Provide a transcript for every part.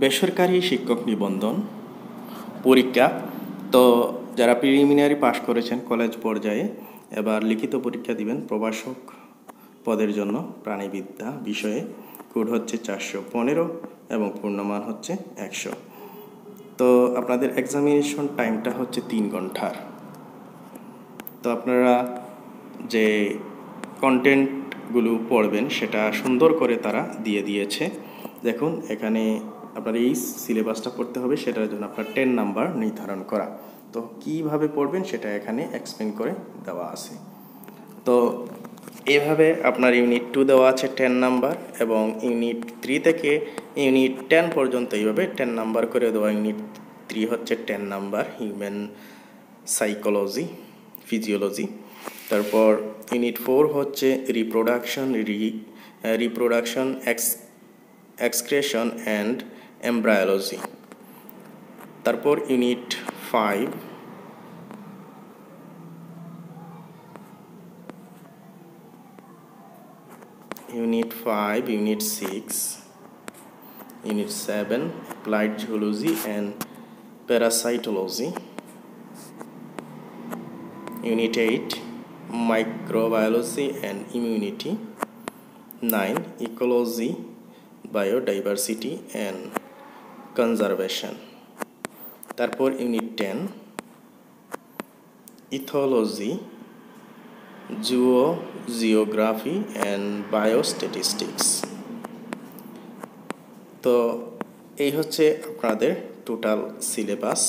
বেসরকারি শিক্ষক নিবন্ধন, পরীক্ষা। তো যারা প্রিলিমিনারি পাশ করেছেন কলেজ পর্যায়ে, এবার লিখিত পরীক্ষা দিবেন প্রভাষক পদের জন্য প্রাণীবিদ্যা বিষয়ে। কোড হচ্ছে চারশো পনেরো এবং পূর্ণমান হচ্ছে একশো। তো আপনাদের এক্সামিনেশন টাইমটা হচ্ছে তিন ঘণ্টার। তো আপনারা যে কন্টেন্টগুলো পড়বেন, সেটা সুন্দর করে তারা দিয়ে দিয়েছে। দেখুন, এখানে আপনার এই সিলেবাসটা পড়তে হবে, সেটার জন্য আপনার টেন নাম্বার নির্ধারণ করা। তো কীভাবে পড়বেন সেটা এখানে এক্সপ্লেন করে দেওয়া আছে। তো এভাবে আপনার ইউনিট টু দেওয়া আছে টেন নাম্বার এবং ইউনিট থ্রি থেকে ইউনিট টেন পর্যন্ত এইভাবে টেন নাম্বার করে দেওয়া। ইউনিট থ্রি হচ্ছে ten number human psychology physiology তারপর ইউনিট ফোর হচ্ছে reproduction re reproduction ex excretion and embryology তারপর unit five unit five unit six unit seven applied geology and parasitology unit eight microbiology and immunity 9 ecology biodiversity and conservation. তারপর unit ten ethology zoogeography and biostatistics তো এই হচ্ছে আপনাদের total syllabus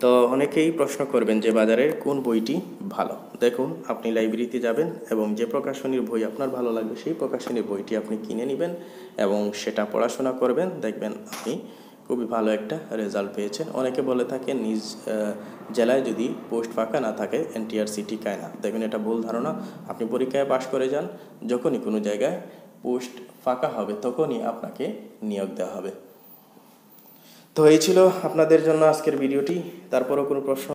তো অনেকেই প্রশ্ন করবেন যে বাজারের কোন বইটি ভালো? দেখুন, আপনি লাইব্রেরিতে যাবেন এবং যে প্রকাশনীর বই আপনার ভালো লাগবে, সেই প্রকাশনীর বইটি আপনি কিনে নেবেন এবং সেটা পড়াশোনা করবেন। দেখবেন আপনি খুবই ভালো একটা রেজাল্ট পেয়েছেন। অনেকে বলে থাকে নিজ জেলায় যদি পোস্ট ফাঁকা না থাকে এনটিআর সিটি কায় না। দেখবেন এটা ভুল ধারণা। আপনি পরীক্ষায় পাশ করে যান, যখনই কোনো জায়গায় পোস্ট ফাঁকা হবে, তখনই আপনাকে নিয়োগ দেওয়া হবে। তো এই ছিল আপনাদের জন্য আজকের ভিডিওটি। তারপরও কোনো প্রশ্ন